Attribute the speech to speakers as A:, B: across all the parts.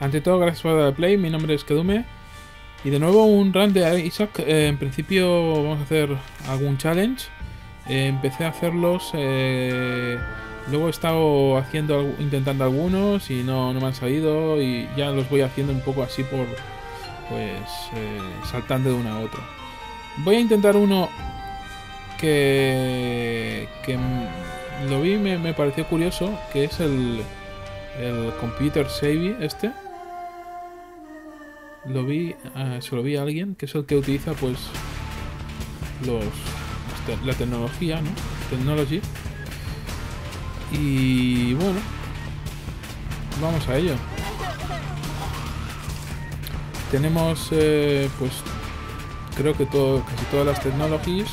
A: Ante todo, gracias por darle play. Mi nombre es Kedume. Y de nuevo un run de Isaac. Eh, en principio vamos a hacer algún challenge. Eh, empecé a hacerlos. eh, luego he estado haciendo, intentando algunos y no, no me han salido. Y ya los voy haciendo un poco así por. Pues saltando de uno a otro. Voy a intentar uno que. que lo vi me, me pareció curioso. Que es el. El Computer Savvy este. Lo vi, eh, se lo vi a alguien, que es el que utiliza pues los las te- la tecnología, ¿no? Technology. Y bueno, vamos a ello. Tenemos eh, pues creo que todo, casi todas las technologies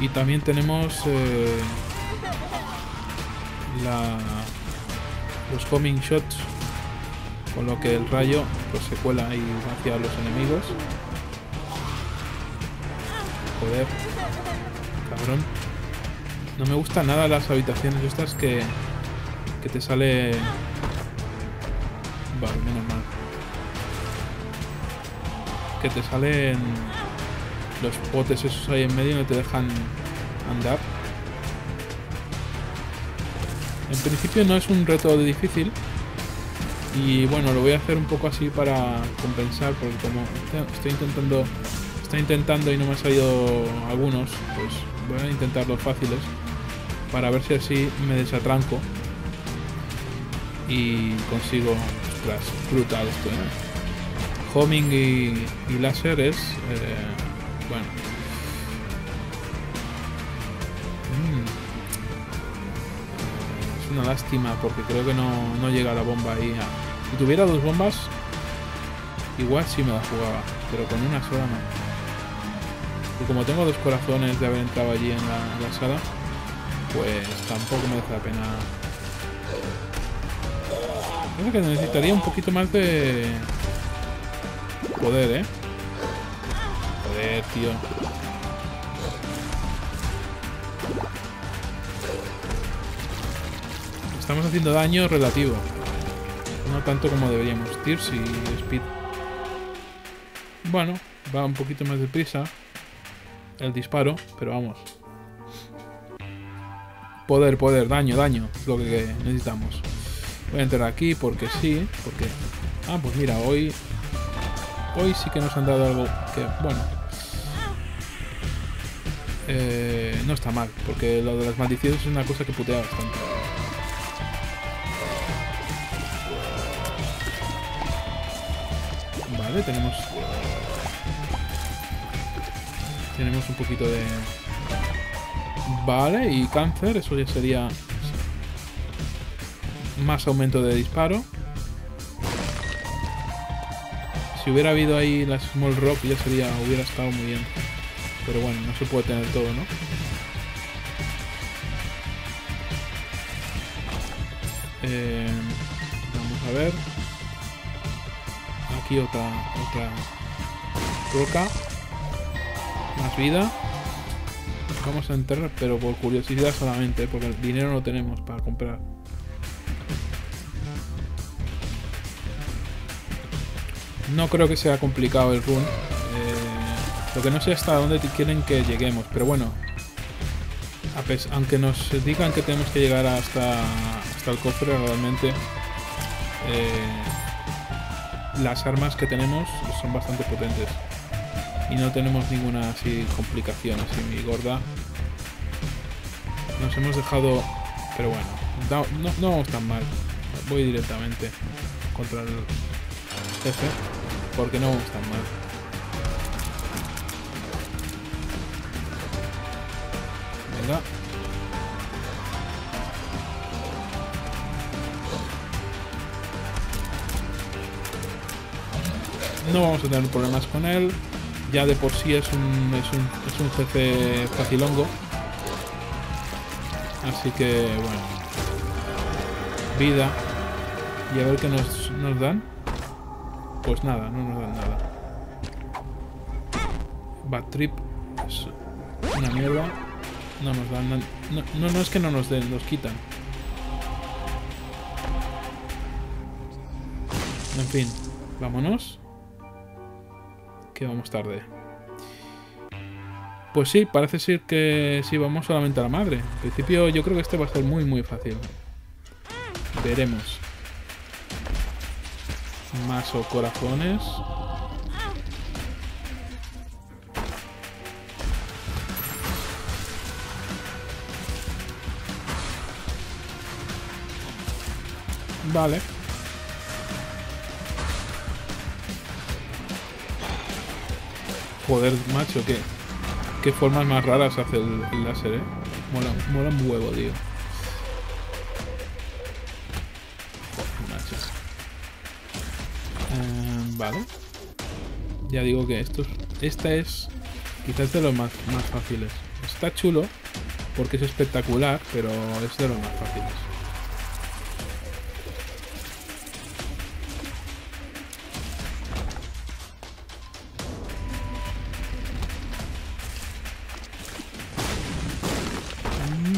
A: y también tenemos eh, la, los homing shots con lo que el rayo pues se cuela ahí hacia los enemigos. Joder, cabrón. No me gustan nada las habitaciones estas que, que te sale... Vale, menos mal. Que te salen los potes esos ahí en medio y no te dejan andar. En principio no es un reto difícil, y bueno, lo voy a hacer un poco así para compensar, porque como estoy intentando, estoy intentando y no me han salido algunos, pues voy a intentar los fáciles para ver si así me desatranco y consigo, ostras, brutal esto, ¿eh? Homing y, y láser es, eh, bueno. Una lástima porque creo que no, no llega la bomba ahí. Si tuviera dos bombas, igual sí me la jugaba, pero con una sola no. Y como tengo dos corazones de haber entrado allí en la, sala, pues tampoco merece la pena. Creo que necesitaría un poquito más de poder, ¿eh? Joder, tío. Estamos haciendo daño relativo. No tanto como deberíamos. Tears y Speed. Bueno, va un poquito más deprisa. El disparo, pero vamos. Poder, poder, daño, daño. Lo que necesitamos. Voy a entrar aquí porque sí. Porque. Ah, pues mira, hoy. Hoy sí que nos han dado algo que. Bueno. eh, no está mal. Porque lo de las maldiciones es una cosa que putea bastante. Tenemos. Tenemos un poquito de. Vale, y cáncer, eso ya sería. Más aumento de disparo. Si hubiera habido ahí la Small Rock ya sería. hubiera estado muy bien. Pero bueno, no se puede tener todo, ¿no? Eh, vamos a ver. Aquí otra, otra roca. Más vida. Vamos a entrar, pero por curiosidad solamente, porque el dinero no tenemos para comprar. No creo que sea complicado el run. Eh, lo que no sé hasta dónde quieren que lleguemos, pero bueno. aunque nos digan que tenemos que llegar hasta, hasta el cofre, realmente eh, las armas que tenemos son bastante potentes. Y no tenemos ninguna así complicación así muy gorda. Nos hemos dejado... Pero bueno, no, no, no vamos tan mal. Voy directamente contra el jefe. Porque no vamos tan mal. Venga. No vamos a tener problemas con él. Ya de por sí es un, es un, es un jefe facilongo. Así que, bueno. Vida. Y a ver qué nos, nos dan. Pues nada, no nos dan nada. Bad Trip es una mierda. No nos dan. No, no, no es que no nos den, nos quitan. En fin, vámonos. Que vamos tarde. Pues sí, parece ser que sí vamos solamente a la madre. En principio yo creo que este va a ser muy muy fácil. Veremos. Más o corazones. Vale. Joder, macho, qué, qué formas más raras hace el, láser, eh. Mola, mola un huevo, tío. Eh, vale. Ya digo que esto, esta es quizás de los más, más fáciles. Está chulo porque es espectacular, pero es de los más fáciles.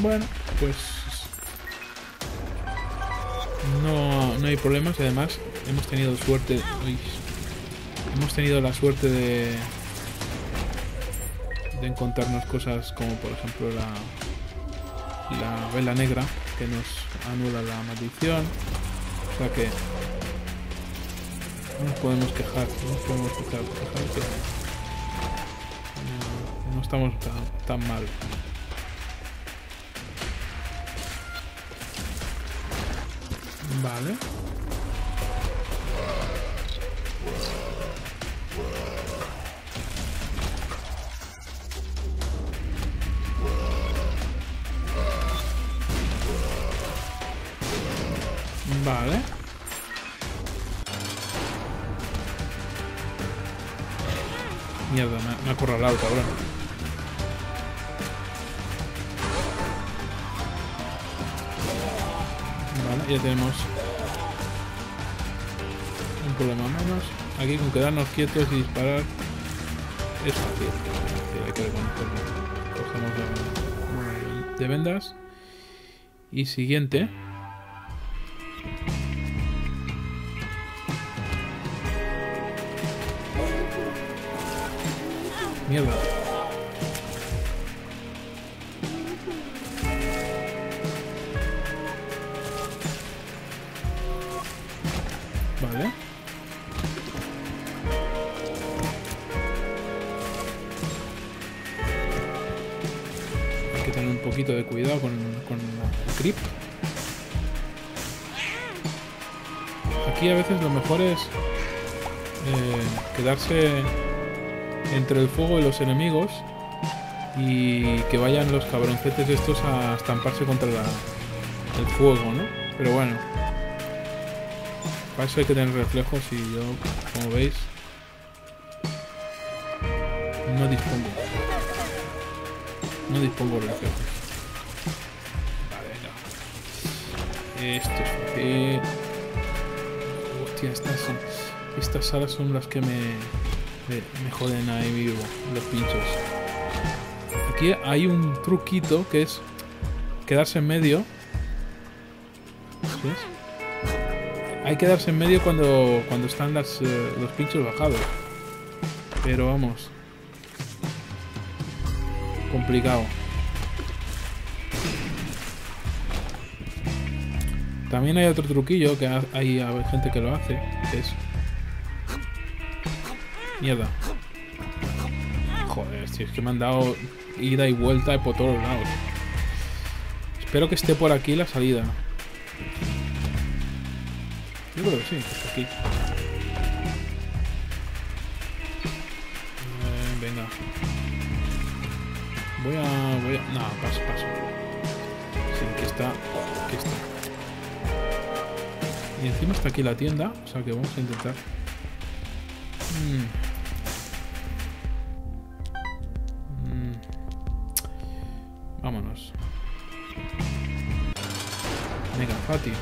A: Bueno, pues no, no hay problemas y además hemos tenido suerte. hemos tenido la suerte de encontrarnos cosas como por ejemplo la la vela negra que nos anula la maldición. O sea que no nos podemos quejar, no nos podemos quejar, que no, estamos tan mal. Vale. Vale. Mierda, me, me ha acorralado, cabrón. Ya tenemos un problema menos. Aquí con quedarnos quietos y disparar es fácil. Hay que. Cogemos la de vendas. Y siguiente. Mierda. Poquito de cuidado con, con el creep. Aquí a veces lo mejor es eh, quedarse entre el fuego y los enemigos y que vayan los cabroncetes estos a estamparse contra el fuego, ¿no? Pero bueno, para eso hay que tener reflejos y yo, como veis, no dispongo. No dispongo de reflejos. Esto es estas son... Estas salas son las que me, me, joden ahí vivo, los pinchos. Aquí hay un truquito que es quedarse en medio. ¿Ves? Hay que quedarse en medio cuando, cuando están las, eh, los pinchos bajados. Pero vamos. Complicado. También hay otro truquillo que ha- hay, gente que lo hace, es... Mierda. Joder, si es que me han dado ida y vuelta por todos lados. Espero que esté por aquí la salida. Yo creo que sí, está aquí. Eh, venga. Voy a... Voy a... No, paso, paso. Sí, que está... Aquí está. Y encima está aquí la tienda, o sea que vamos a intentar... Mm. Mm. Vámonos. Mega Fati.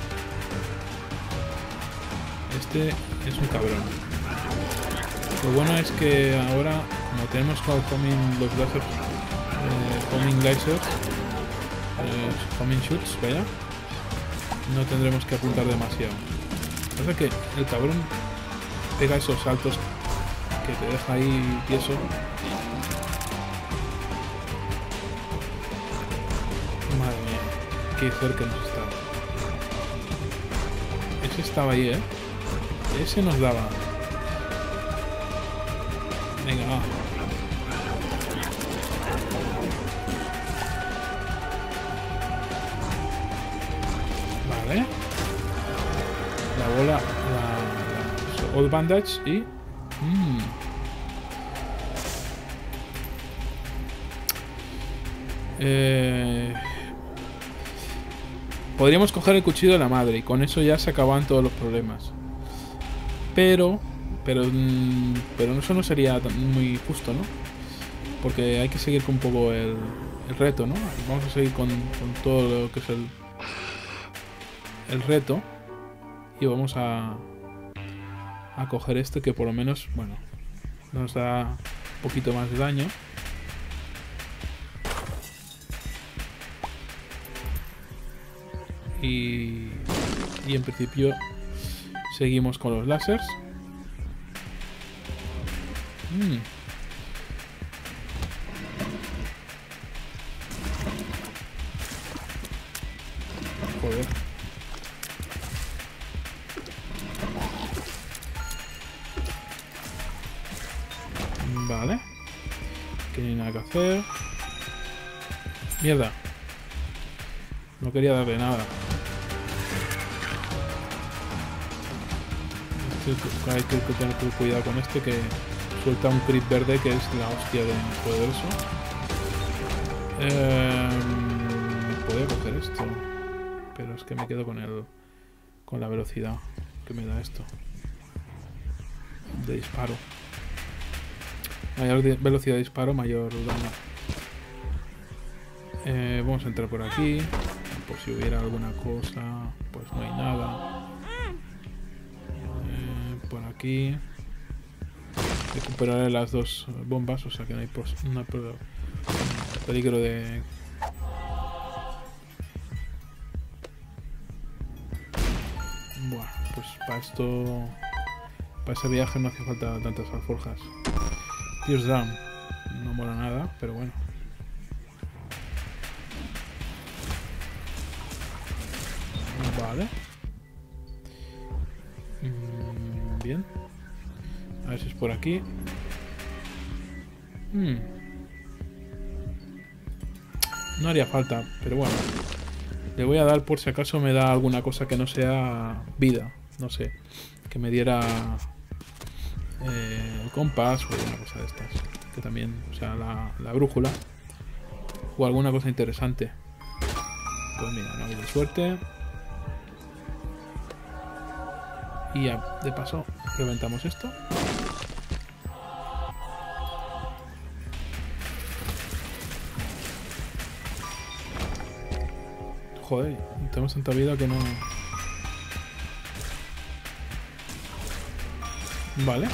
A: Este es un cabrón. Lo bueno es que ahora, como tenemos con homing los lasers, eh, homing lasers, eh, homing shoots, vaya, no tendremos que apuntar demasiado. Pasa que el cabrón pega esos saltos que te deja ahí tieso. Madre mía, qué cerca nos estaba. Ese estaba ahí, ¿eh? Ese nos daba. Venga, va. Old Bandage y... Mm. Eh, podríamos coger el cuchillo de la madre y con eso ya se acaban todos los problemas. Pero, pero, mm, pero eso no sería muy justo, ¿no? Porque hay que seguir con un poco el, el reto, ¿no? Vamos a seguir con todo lo que es el, el reto y vamos a, a coger este que por lo menos, bueno, nos da un poquito más de daño. Y, y en principio seguimos con los láseres. Mm. Mierda. No quería darle nada. Hay que, tener cuidado con este que suelta un crit verde que es la hostia de poderoso. Em, podría coger esto. Pero es que me quedo con el. con la velocidad que me da esto. De disparo. Mayor velocidad de disparo, mayor daño. Eh, vamos a entrar por aquí. Por si hubiera alguna cosa. Pues no hay nada. Eh, por aquí. Recuperaré las dos bombas, o sea que no hay, pro- peligro de... Buah, pues para esto... Para ese viaje no hace falta tantas alforjas. Tears Down. No mola nada, pero bueno. Vale. Mm, bien. A ver si es por aquí. Mm. No haría falta, pero bueno. Le voy a dar por si acaso me da alguna cosa que no sea vida. No sé. Que me diera eh, el compás o alguna cosa de estas. Que también, o sea, la, la brújula. O alguna cosa interesante. Pues mira, no de suerte. Y ya, de paso, reventamos esto. Joder, tenemos tanta vida que no... Vale.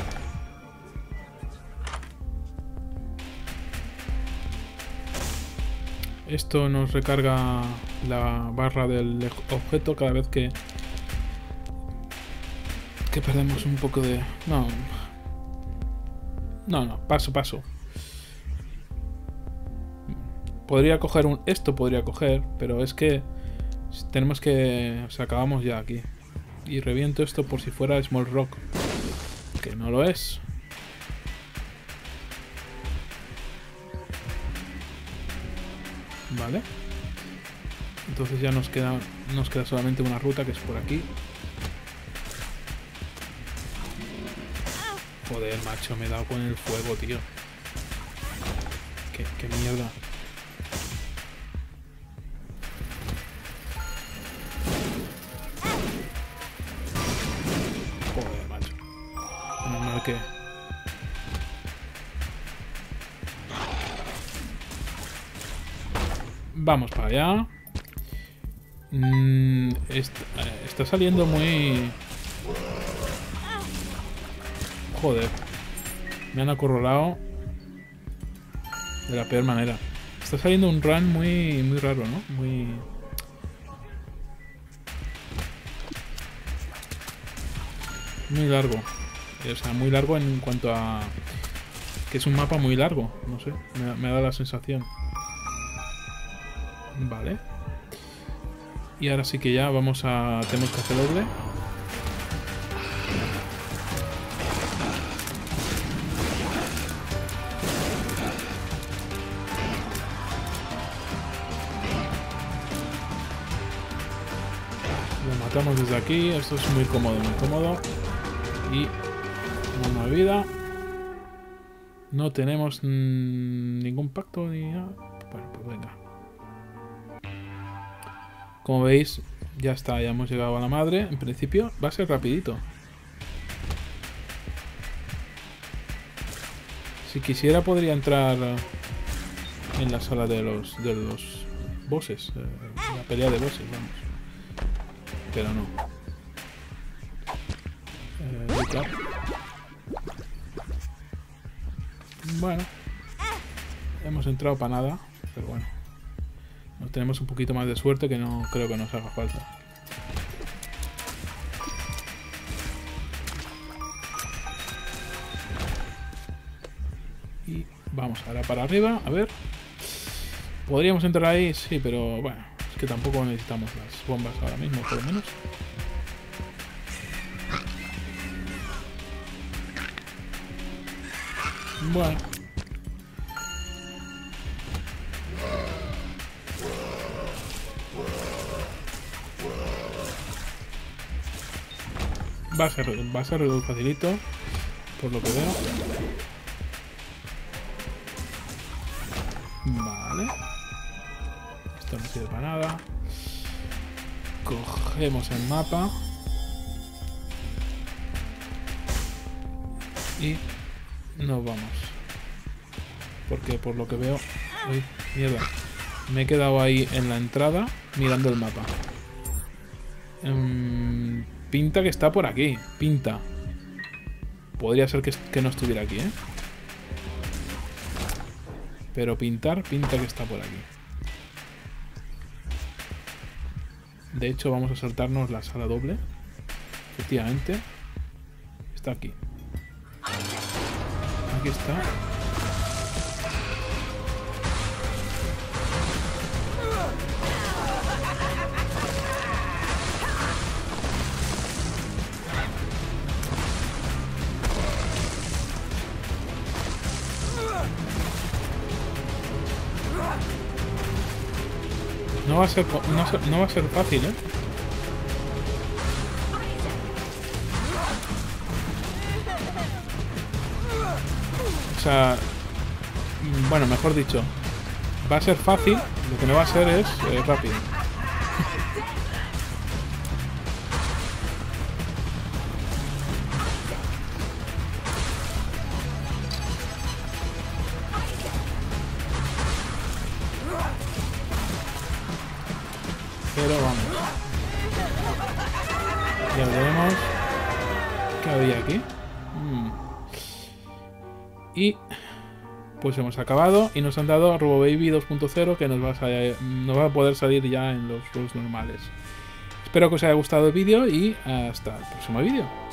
A: Esto nos recarga la barra del objeto cada vez que que perdemos un poco de... No. No, no, paso, paso. Podría coger un... Esto podría coger, pero es que tenemos que... O sea, acabamos ya aquí. Y reviento esto por si fuera Small Rock. Que no lo es. Vale. Entonces ya nos queda, nos queda solamente una ruta que es por aquí. Joder, macho, me he dado con el fuego, tío. Qué, mierda. Joder, macho. Menos mal que... Vamos para allá. Mm, eh, está saliendo muy... Joder. Me han acorralado de la peor manera. Está saliendo un run muy, muy raro, ¿no? Muy... Muy largo. O sea, muy largo en cuanto a... Que es un mapa muy largo. No sé, me, me da la sensación. Vale. Y ahora sí que ya vamos a... Tenemos que hacer doble. Matamos desde aquí. Esto es muy cómodo, muy cómodo. Y una vida. No tenemos ningún pacto ni nada. Bueno, pues venga. Como veis, ya está, ya hemos llegado a la madre. En principio va a ser rapidito. Si quisiera podría entrar en la sala de los de los bosses, eh, la pelea de bosses, vamos. Pero no. Eh, bueno. Hemos entrado para nada, pero bueno. Nos tenemos un poquito más de suerte que no creo que nos haga falta. Y vamos ahora para arriba, a ver. ¿Podríamos entrar ahí? Sí, pero bueno, que tampoco necesitamos las bombas ahora mismo, por lo menos. Bueno. Va a ser, va a ser facilito, por lo que veo. Cogemos el mapa. Y nos vamos. Porque por lo que veo... Uy, mierda. Me he quedado ahí en la entrada mirando el mapa. Em, pinta que está por aquí. Pinta. Podría ser que, que no estuviera aquí, ¿eh? Pero pintar, pinta que está por aquí. De hecho, vamos a saltarnos la sala doble. Efectivamente. Está aquí. Aquí está. Va a ser, no, va a ser fácil, ¿eh? O sea, bueno, mejor dicho, va a ser fácil, lo que no va a ser es eh, rápido. Pues hemos acabado y nos han dado RoboBaby 2.0 que nos va, a nos va a poder salir ya en los rules normales. Espero que os haya gustado el vídeo y hasta el próximo vídeo.